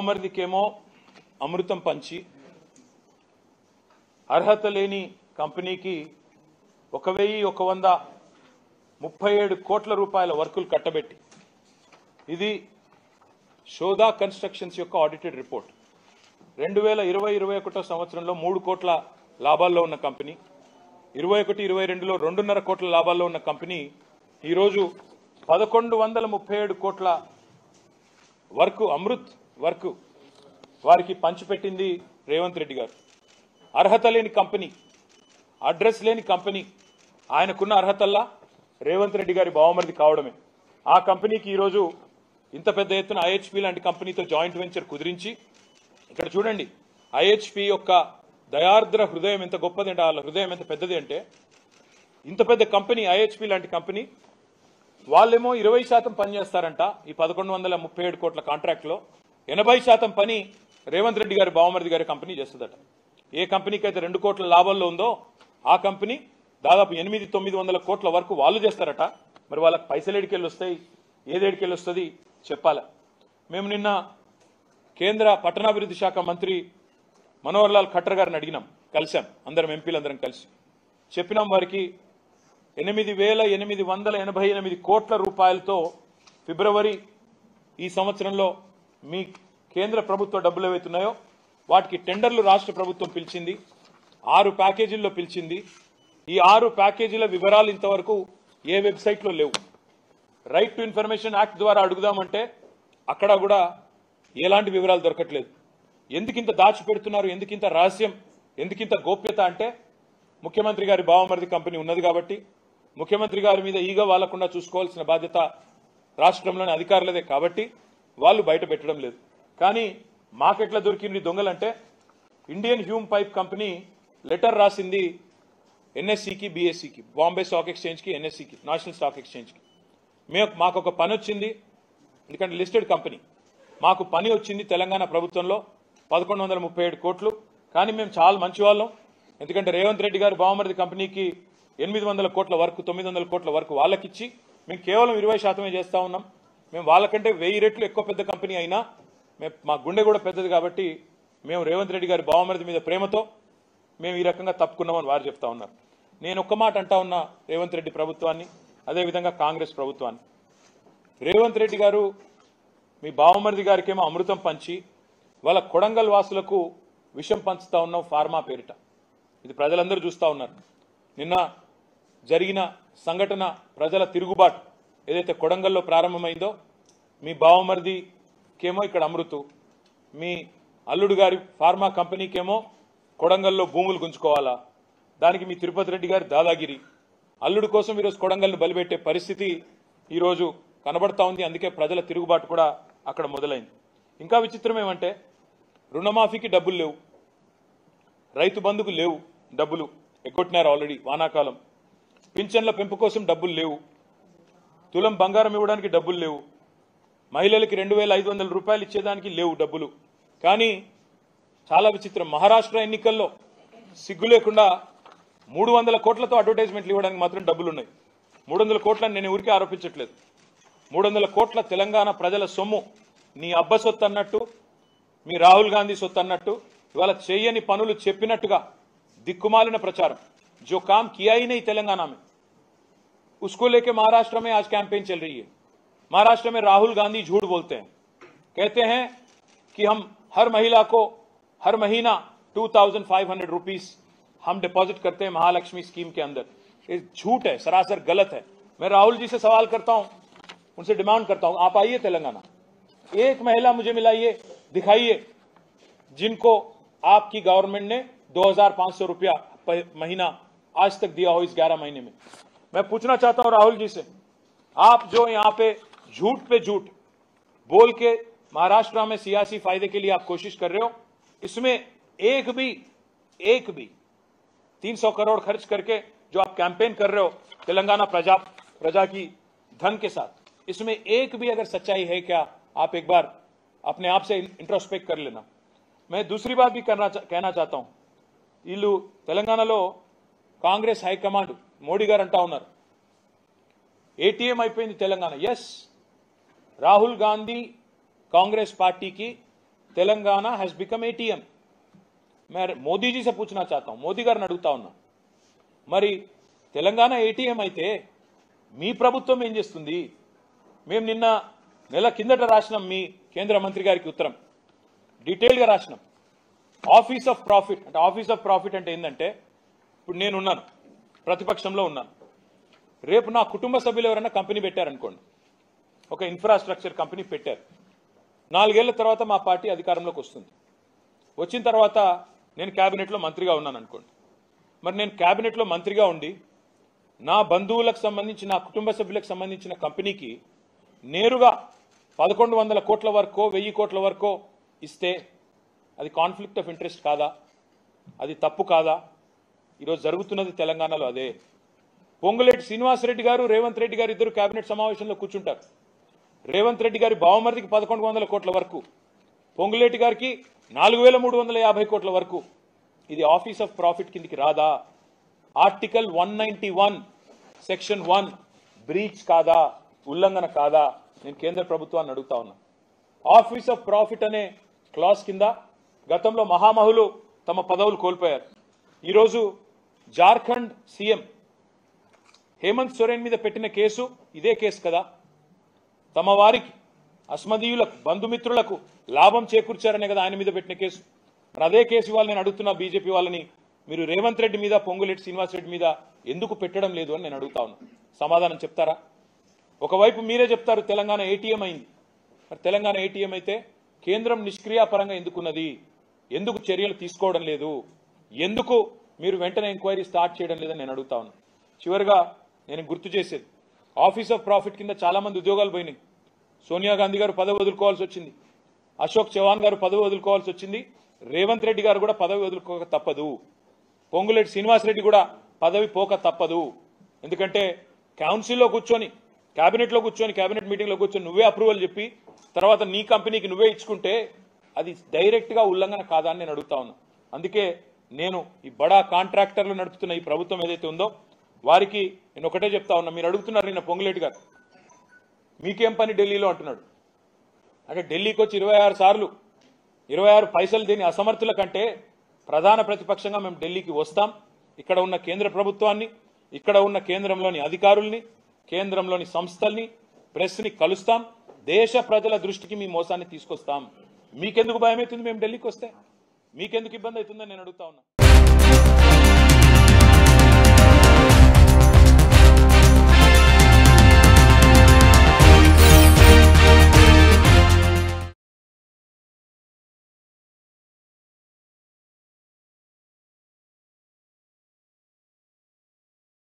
బావమరిదికేమో అమృతం పంచి అర్హత లేని కంపెనీకి ఒక వెయ్యి ఒక వంద ముప్పై ఏడు కోట్ల రూపాయల వర్కులు కట్టబెట్టి. ఇది షోదా కన్స్ట్రక్షన్స్ యొక్క ఆడిటెడ్ రిపోర్ట్. రెండు వేల ఇరవై ఇరవై ఒకటో సంవత్సరంలో మూడు కోట్ల లాభాల్లో ఉన్న కంపెనీ. ఇరవై ఒకటి ఇరవై రెండులో రెండున్నర కోట్ల లాభాల్లో ఉన్న కంపెనీ. ఈరోజు పదకొండు వందల ముప్పై ఏడు కోట్ల వర్క్ అమృత్ వర్క్. వారికి పంచిపెట్టింది రేవంత్ రెడ్డి గారు. అర్హత లేని కంపెనీ అడ్రస్ లేని కంపెనీ ఆయనకున్న అర్హతల్లా రేవంత్ రెడ్డి గారి బావమరిది కావడమే. ఆ కంపెనీకి ఈరోజు ఇంత పెద్ద ఎత్తున ఐహెచ్పి లాంటి కంపెనీతో జాయింట్ వెంచర్ కుదిరించి ఇక్కడ చూడండి ఐహెచ్పి యొక్క దయార్ద్ర హృదయం ఎంత గొప్పది అంటే వాళ్ళ హృదయం ఎంత పెద్దది అంటే ఇంత పెద్ద కంపెనీ ఐహెచ్పి లాంటి కంపెనీ వాళ్ళేమో ఇరవై శాతం పని చేస్తారంట ఈ పదకొండు వందల ముప్పై ఏడు కోట్ల కాంట్రాక్ట్లో. ఎనభై శాతం పని రేవంత్ రెడ్డి గారి బావమరిది గారి కంపెనీ చేస్తుందట. ఏ కంపెనీకి అయితే రెండు కోట్ల లాభాల్లో ఉందో ఆ కంపెనీ దాదాపు ఎనిమిది తొమ్మిది వందల కోట్ల వరకు వాళ్ళు చేస్తారట. మరి వాళ్ళకి పైసలు ఎడికెళ్ళి వస్తాయి ఏదేడికెళ్ళి వస్తుంది చెప్పాలి. మేము నిన్న కేంద్ర పట్టణాభివృద్ధి శాఖ మంత్రి మనోహర్ లాల్ ఖట్టర్ గారిని అడిగినాం. కలిసాం అందరం ఎంపీలందరం కలిసి. చెప్పినాం వారికి ఎనిమిది వేల ఎనిమిది వందల ఎనభై ఎనిమిది కోట్ల రూపాయలతో ఫిబ్రవరి ఈ సంవత్సరంలో మీ కేంద్ర ప్రభుత్వ డబ్బులు ఏవైతున్నాయో వాటికి టెండర్లు రాష్ట్ర ప్రభుత్వం పిలిచింది ఆరు ప్యాకేజీల్లో పిలిచింది. ఈ ఆరు ప్యాకేజీల వివరాలు ఇంతవరకు ఏ వెబ్సైట్లో లేవు. రైట్ టు ఇన్ఫర్మేషన్ యాక్ట్ ద్వారా అడుగుదామంటే అక్కడ కూడా ఎలాంటి వివరాలు దొరకట్లేదు. ఎందుకింత దాచిపెడుతున్నారు ఎందుకింత రహస్యం ఎందుకింత గోప్యత అంటే ముఖ్యమంత్రి గారి బావమరిది కంపెనీ ఉన్నది కాబట్టి ముఖ్యమంత్రి గారి మీద ఈగ వాళ్ళకుండా చూసుకోవాల్సిన బాధ్యత రాష్ట్రంలోని అధికారులదే కాబట్టి వాళ్ళు బయట పెట్టడం లేదు. కానీ మాకెట్లా దొరికింది దొంగలంటే Indian Hume pipe company letter రాసింది ఎన్ఎస్సికి బీఎస్సీకి బాంబే స్టాక్ ఎక్స్చేంజ్కి ఎన్ఎస్సికి నేషనల్ స్టాక్ ఎక్స్చేంజ్కి. మేము మాకు ఒక పని వచ్చింది. ఎందుకంటే లిస్టెడ్ కంపెనీ. మాకు పని వచ్చింది తెలంగాణ ప్రభుత్వంలో పదకొండు వందల ముప్పై ఏడు కోట్లు. కానీ మేము చాలా మంచి వాళ్ళం ఎందుకంటే రేవంత్ రెడ్డి గారు బావమరిది కంపెనీకి ఎనిమిది వందల కోట్ల వరకు తొమ్మిది వందల కోట్ల వరకు వాళ్ళకిచ్చి మేము కేవలం ఇరవై శాతమే చేస్తూ ఉన్నాం. మేము వాళ్ళకంటే వెయ్యి రెట్లు ఎక్కువ పెద్ద కంపెనీ అయినా మేము మా గుండె కూడా పెద్దది కాబట్టి మేము రేవంత్ రెడ్డి గారి బావమరిది మీద ప్రేమతో మేము ఈ రకంగా తప్పుకున్నామని వారు చెప్తా ఉన్నారు. నేను ఒక్క మాట అంటా ఉన్నా రేవంత్ రెడ్డి ప్రభుత్వాన్ని అదేవిధంగా కాంగ్రెస్ ప్రభుత్వాన్ని. రేవంత్ రెడ్డి గారు మీ బావమరిది గారికేమో అమృతం పంచి వాళ్ళ కొడంగల్ వాసులకు విషం పంచుతా ఉన్నాం ఫార్మా పేరిట. ఇది ప్రజలందరూ చూస్తూ ఉన్నారు. నిన్న జరిగిన సంఘటన ప్రజల తిరుగుబాటు ఏదైతే కొడంగల్లో ప్రారంభమైందో మీ బావమరిదికేమో ఇక్కడ అమృతు మీ అల్లుడు గారి ఫార్మా కంపెనీకేమో కొడంగల్లో భూములు గుంజుకోవాలా? దానికి మీ తిరుపతి రెడ్డి గారి దాదాగిరి. అల్లుడు కోసం ఈరోజు కొడంగల్ని బలిపెట్టే పరిస్థితి ఈరోజు కనబడతా ఉంది. అందుకే ప్రజల తిరుగుబాటు కూడా అక్కడ మొదలైంది. ఇంకా విచిత్రం ఏమంటే రుణమాఫీకి డబ్బులు లేవు. రైతు బంధుకు లేవు డబ్బులు. ఎగ్గొట్టినారు ఆల్రెడీ వానాకాలం. పింఛన్ల పెంపు కోసం డబ్బులు లేవు. తులం బంగారం ఇవ్వడానికి డబ్బులు లేవు. మహిళలకి రెండు వేల ఐదు వందల రూపాయలు ఇచ్చేదానికి లేవు డబ్బులు. కానీ చాలా విచిత్రం. మహారాష్ట్ర ఎన్నికల్లో సిగ్గు లేకుండా మూడు వందల కోట్లతో అడ్వర్టైజ్మెంట్లు ఇవ్వడానికి మాత్రం డబ్బులు ఉన్నాయి మూడు వందల కోట్లని నేను ఊరికే ఆరోపించట్లేదు. మూడు వందల కోట్ల తెలంగాణ ప్రజల సొమ్ము నీ అబ్బ సొత్తు అన్నట్టు మీ రాహుల్ గాంధీ సొత్తు అన్నట్టు ఇవాళ చేయని పనులు చెప్పినట్టుగా దిక్కుమాలిన ప్రచారం. జో కామ్ కియాయినై తెలంగాణ మీ उसको लेके महाराष्ट्र में आज कैंपेन चल रही है। महाराष्ट्र में राहुल गांधी झूठ बोलते हैं। कहते हैं कि हम हर महिला को, हर महीना 2500 रुपीस हम डिपॉजिट करते हैं महालक्ष्मी स्कीम के अंदर। ये झूठ है, सरासर गलत है। मैं राहुल जी से सवाल करता हूँ, उनसे डिमांड करता हूँ, आप आइए तेलंगाना। एक महिला मुझे मिलाइए दिखाइए, जिनको आपकी गवर्नमेंट ने 2500 रुपया महीना आज तक दिया हो इस 11 महीने में। मैं पूछना चाहता हूं राहुल जी से आप जो यहां पे झूठ पे झूठ बोल के महाराष्ट्र में सियासी फायदे के लिए आप कोशिश कर रहे हो इसमें एक भी एक भी 300 करोड़ खर्च करके जो आप कैंपेन कर रहे हो तेलंगाना प्रजा प्रजा की धन के साथ इसमें एक भी अगर सच्चाई है क्या आप एक बार अपने आप से इंट्रोस्पेक्ट कर लेना मैं दूसरी बात भी करना चा- कहना चाहता हूं వీళ్ళు తెలంగాణలో కాంగ్రెస్ హైకమాండ్ మోడీ గారు అంటా ఉన్నారు ఏటీఎం అయిపోయింది తెలంగాణ ఎస్ రాహుల్ గాంధీ కాంగ్రెస్ పార్టీకి तेलंगाना हैज बिकम एटीएम मैं मोदी जी से पूछना चाहता हूं మోదీ గారిని అడుగుతా ఉన్నా మరి తెలంగాణ ఏటీఎం అయితే మీ ప్రభుత్వం ఏం చేస్తుంది మేము నిన్న నెల కిందట రాసినాం మీ కేంద్ర మంత్రి గారికి ఉత్తరం డీటెయిల్గా రాసినాం ఆఫీస్ ఆఫ్ ప్రాఫిట్ అంటే ఆఫీస్ ఆఫ్ ప్రాఫిట్ అంటే ఏంటంటే ఇప్పుడు నేను ఉన్నాను ప్రతిపక్షంలో ఉన్నాను రేపు నా కుటుంబ సభ్యులు ఎవరైనా కంపెనీ పెట్టారనుకోండి. ఒక ఇన్ఫ్రాస్ట్రక్చర్ కంపెనీ పెట్టారు. నాలుగేళ్ళ తర్వాత మా పార్టీ అధికారంలోకి వస్తుంది. వచ్చిన తర్వాత నేను క్యాబినెట్లో మంత్రిగా ఉన్నాను అనుకోండి మరి నేను క్యాబినెట్లో మంత్రిగా ఉండి నా బంధువులకు సంబంధించి నా కుటుంబ సభ్యులకు సంబంధించిన కంపెనీకి నేరుగా పదకొండు వందల కోట్ల వరకో వెయ్యి కోట్ల వరకో ఇస్తే అది కాన్ఫ్లిక్ట్ ఆఫ్ ఇంట్రెస్ట్ కాదా? అది తప్పు కాదా? ఈరోజు జరుగుతున్నది తెలంగాణలో అదే. పొంగులేటి శ్రీనివాసరెడ్డి గారు రేవంత్ రెడ్డి గారు ఇద్దరు కేబినెట్ సమావేశంలో కూర్చుంటారు. రేవంత్ రెడ్డి గారి బావమరిదికి పదకొండు వందల కోట్ల వరకు పొంగులేటి గారికి నాలుగు వేల మూడు వందల యాభై కోట్ల వరకు. ఇది ఆఫీస్ ఆఫ్ ప్రాఫిట్ కిందికి రాదా? Article one ninety one section one breach కాదా? ఉల్లంఘన కాదా? నేను కేంద్ర ప్రభుత్వాన్ని అడుగుతా ఉన్నా. ఆఫీస్ ఆఫ్ ప్రాఫిట్ అనే క్లాస్ కింద గతంలో మహామహులు తమ పదవులు కోల్పోయారు. ఈరోజు జార్ఖండ్ సీఎం హేమంత్ సోరెన్ మీద పెట్టిన కేసు ఇదే కేసు కదా. తమ వారికి అస్మదీయులకు బంధుమిత్రులకు లాభం చేకూర్చారనే కదా ఆయన మీద పెట్టిన కేసు. మరి అదే కేసు ఇవాళ నేను అడుగుతున్నా బీజేపీ వాళ్ళని మీరు రేవంత్ రెడ్డి మీద పొంగులేటి శ్రీనివాస్ రెడ్డి మీద ఎందుకు పెట్టడం లేదు అని నేను అడుగుతా సమాధానం చెప్తారా? ఒకవైపు మీరే చెప్తారు తెలంగాణ ఏటీఎం అయింది. మరి తెలంగాణ ఏటీఎం అయితే కేంద్రం నిష్క్రియాపరంగా ఎందుకున్నది? ఎందుకు చర్యలు తీసుకోవడం లేదు? ఎందుకు మీరు వెంటనే ఎంక్వైరీ స్టార్ట్ చేయడం లేదని నేను అడుగుతా ఉన్నా. చివరిగా నేను గుర్తు చేసేది ఆఫీస్ ఆఫ్ ప్రాఫిట్ కింద చాలా మంది ఉద్యోగాలు పోయినాయి. సోనియా గాంధీ గారు పదవి వదులుకోవాల్సి వచ్చింది. అశోక్ చౌహాన్ గారు పదవి వదులుకోవాల్సి వచ్చింది. రేవంత్ రెడ్డి గారు కూడా పదవి వదులుకోక తప్పదు. పొంగులేటి శ్రీనివాస్ రెడ్డి కూడా పదవి పోక తప్పదు. ఎందుకంటే కౌన్సిల్లో కూర్చొని క్యాబినెట్లో కూర్చొని క్యాబినెట్ మీటింగ్లో కూర్చొని నువ్వే అప్రూవల్ చెప్పి తర్వాత నీ కంపెనీకి నువ్వే ఇచ్చుకుంటే అది డైరెక్ట్గా ఉల్లంఘన కాదా అని నేను అడుగుతా ఉన్నా. అందుకే నేను ఈ బడా కాంట్రాక్టర్లు నడుపుతున్న ఈ ప్రభుత్వం ఏదైతే ఉందో వారికి నేను ఒకటే చెప్తా ఉన్నా మీరు అడుగుతున్నారు నిన్న పొంగులేటి గారు. మీకేం పని ఢిల్లీలో అంటున్నాడు. అంటే ఢిల్లీకి వచ్చి ఇరవై ఆరు సార్లు ఇరవై ఆరు పైసలు దేని అసమర్థుల కంటే ప్రధాన ప్రతిపక్షంగా మేము ఢిల్లీకి వస్తాం. ఇక్కడ ఉన్న కేంద్ర ప్రభుత్వాన్ని ఇక్కడ ఉన్న కేంద్రంలోని అధికారుల్ని కేంద్రంలోని సంస్థల్ని ప్రెస్ని కలుస్తాం. దేశ ప్రజల దృష్టికి మీ మోసాన్ని తీసుకొస్తాం. మీకెందుకు భయమవుతుంది మేము ఢిల్లీకి వస్తే? మీకెందుకు ఇబ్బంది అవుతుందని నేను అడుగుతా ఉన్నా.